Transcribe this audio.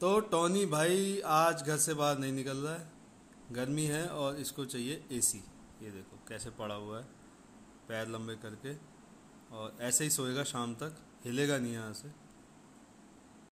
तो टॉनी भाई आज घर से बाहर नहीं निकल रहा है। गर्मी है और इसको चाहिए एसी ये देखो कैसे पड़ा हुआ है। पैर लंबे करके। और ऐसे ही सोएगा शाम तक। हिलेगा नहीं यहाँ से।